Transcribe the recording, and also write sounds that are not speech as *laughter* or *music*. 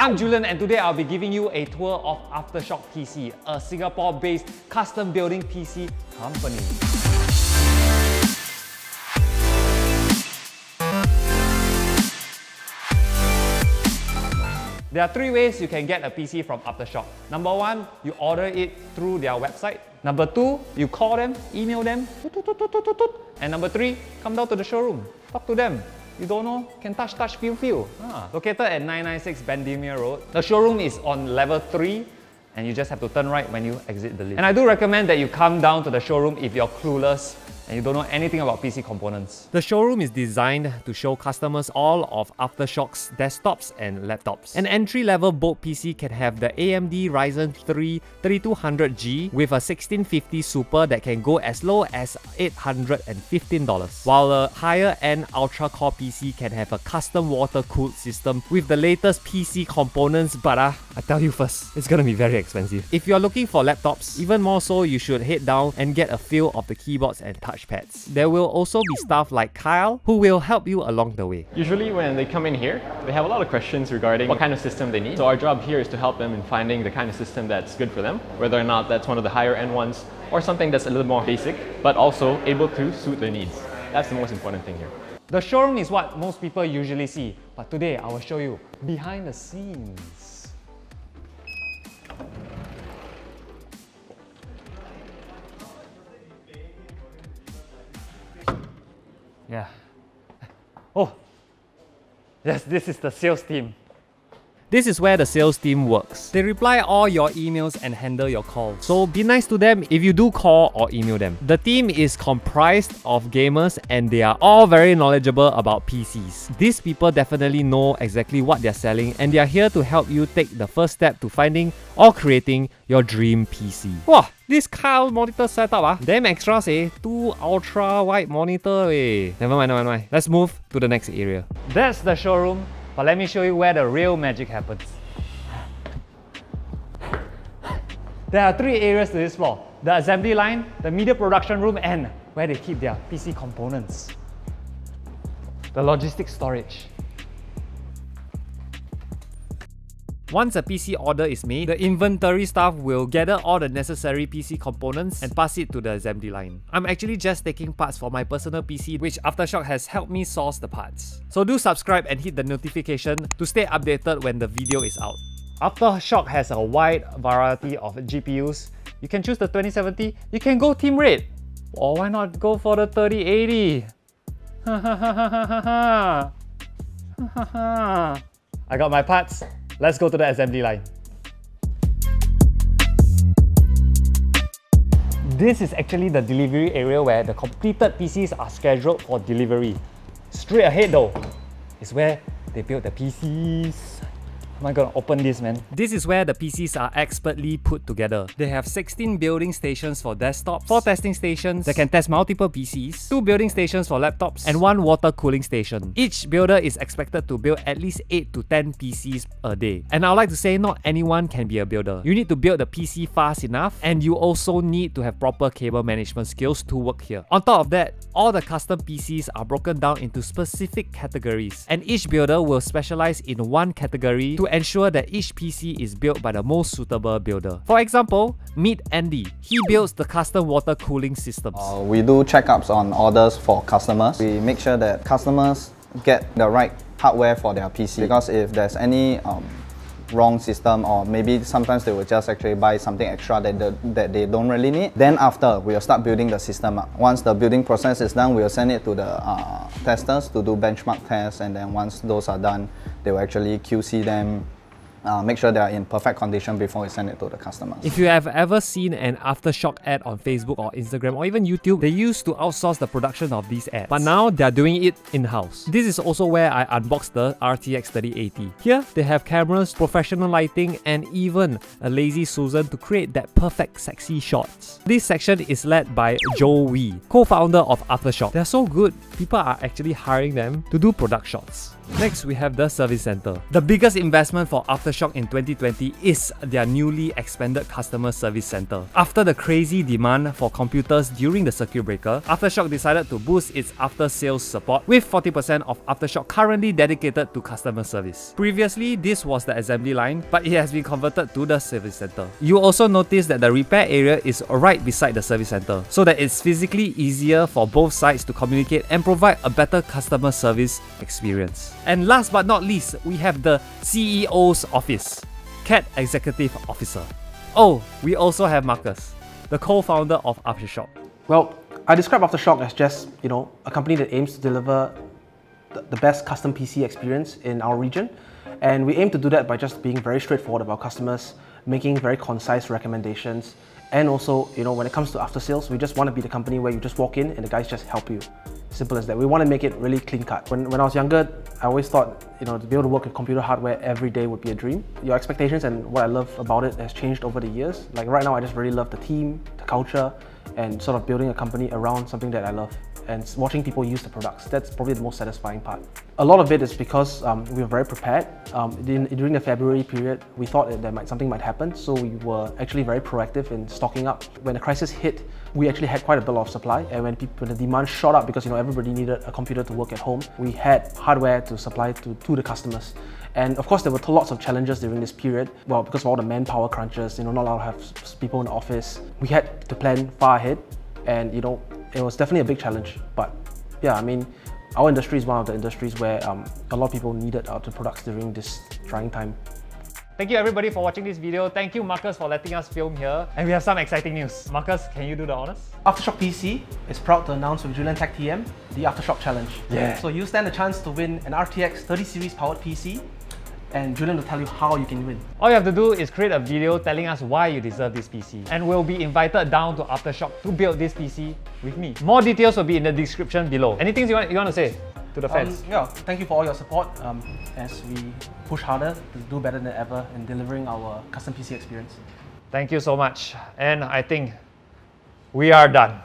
I'm Julian and today I'll be giving you a tour of Aftershock PC, a Singapore-based custom building PC company. There are three ways you can get a PC from Aftershock. Number one, you order it through their website. Number two, you call them, email them. And number three, come down to the showroom, talk to them. You don't know? Can touch, touch, feel, feel. Ah, located at 996 Bendemeer Road. The showroom is on level 3 and you just have to turn right when you exit the lift. And I do recommend that you come down to the showroom if you're clueless and you don't know anything about PC components. The showroom is designed to show customers all of Aftershock's desktops and laptops. An entry-level boat PC can have the AMD Ryzen 3 3200G with a 1650 Super that can go as low as $815, while a higher-end ultra-core PC can have a custom water-cooled system with the latest PC components, but uh, I tell you first, it's gonna be very expensive. If you're looking for laptops, even more so, you should head down and get a feel of the keyboards and touch touchpads. There will also be staff like Qyle who will help you along the way. Usually when they come in here, they have a lot of questions regarding what kind of system they need. So our job here is to help them in finding the kind of system that's good for them, whether or not that's one of the higher end ones or something that's a little more basic, but also able to suit their needs. That's the most important thing here. The showroom is what most people usually see, but today I will show you behind the scenes. Yeah. *laughs* Oh, yes, this is the sales team. This is where the sales team works. They reply all your emails and handle your calls. So be nice to them if you do call or email them. The team is comprised of gamers and they are all very knowledgeable about PCs. These people definitely know exactly what they're selling and they are here to help you take the first step to finding or creating your dream PC. Wow, this Qyle monitor setup ah, damn extras eh. Two ultra wide monitor eh. Never mind, never mind. Let's move to the next area. That's the showroom but let me show you where the real magic happens. There are three areas to this floor. The assembly line, the media production room, and where they keep their PC components. The logistics storage. Once a PC order is made, the inventory staff will gather all the necessary PC components and pass it to the assembly line. I'm actually just taking parts for my personal PC which Aftershock has helped me source the parts. So do subscribe and hit the notification to stay updated when the video is out. Aftershock has a wide variety of GPUs. You can choose the 2070, you can go Team Red, or why not go for the 3080? *laughs* *laughs* I got my parts. Let's go to the assembly line. This is actually the delivery area where the completed PCs are scheduled for delivery. Straight ahead though is where they build the PCs. Am I gonna open this, man? This is where the PCs are expertly put together. They have 16 building stations for desktops, 4 testing stations that can test multiple PCs, 2 building stations for laptops, and 1 water cooling station. Each builder is expected to build at least 8 to 10 PCs a day. And I'd like to say not anyone can be a builder. You need to build the PC fast enough, and you also need to have proper cable management skills to work here. On top of that, all the custom PCs are broken down into specific categories, and each builder will specialize in one category to ensure that each PC is built by the most suitable builder. For example, meet Andy. He builds the custom water cooling systems. Uh, we do checkups on orders for customers. We make sure that customers get the right hardware for their PC because if there's any um, wrong system or maybe sometimes they will just actually buy something extra that, the, that they don't really need. Then after, we'll start building the system up. Once the building process is done, we'll send it to the uh, testers to do benchmark tests and then once those are done, they will actually QC them uh, make sure they are in perfect condition before we send it to the customers. If you have ever seen an Aftershock ad on Facebook or Instagram or even YouTube, they used to outsource the production of these ads. But now they're doing it in-house. This is also where I unboxed the RTX 3080. Here, they have cameras, professional lighting, and even a lazy Susan to create that perfect sexy shots. This section is led by Joe Wee, co-founder of Aftershock. They're so good, people are actually hiring them to do product shots. Next, we have the service center. The biggest investment for Aftershock Aftershock in 2020 is their newly expanded customer service center. After the crazy demand for computers during the circuit breaker, Aftershock decided to boost its after sales support with 40% of Aftershock currently dedicated to customer service. Previously, this was the assembly line, but it has been converted to the service center. You also notice that the repair area is right beside the service center, so that it's physically easier for both sides to communicate and provide a better customer service experience. And last but not least, we have the CEO's office, CAT Executive Officer. Oh, we also have Marcus, the co-founder of Aftershock. Well, I describe Aftershock as just, you know, a company that aims to deliver the best custom PC experience in our region. And we aim to do that by just being very straightforward about customers, making very concise recommendations, and also, you know, when it comes to after sales, we just want to be the company where you just walk in and the guys just help you. Simple as that. We want to make it really clean cut. When, when I was younger, I always thought, you know, to be able to work with computer hardware every day would be a dream. Your expectations and what I love about it has changed over the years. Like right now, I just really love the team, the culture, and sort of building a company around something that I love and watching people use the products. That's probably the most satisfying part. A lot of it is because um, we were very prepared. Um, in, during the February period, we thought that might, something might happen, so we were actually very proactive in stocking up. When the crisis hit, we actually had quite a bit of supply, and when, people, when the demand shot up because you know everybody needed a computer to work at home, we had hardware to supply to, to the customers. And of course, there were lots of challenges during this period. Well, because of all the manpower crunches, you know, not allowed to have people in the office. We had to plan far ahead, and you know, it was definitely a big challenge. But yeah, I mean, our industry is one of the industries where um, a lot of people needed our products during this trying time. Thank you everybody for watching this video. Thank you Marcus for letting us film here. And we have some exciting news. Marcus, can you do the honors? Aftershock PC is proud to announce with Julian Tech TM the Aftershock Challenge. Yeah. So you stand a chance to win an RTX 30 series powered PC and Julian will tell you how you can win. All you have to do is create a video telling us why you deserve this PC. And we'll be invited down to Aftershock to build this PC with me. More details will be in the description below. Anything you want, you want to say to the fans? Um, yeah, thank you for all your support um, as we push harder to do better than ever in delivering our custom PC experience. Thank you so much. And I think we are done.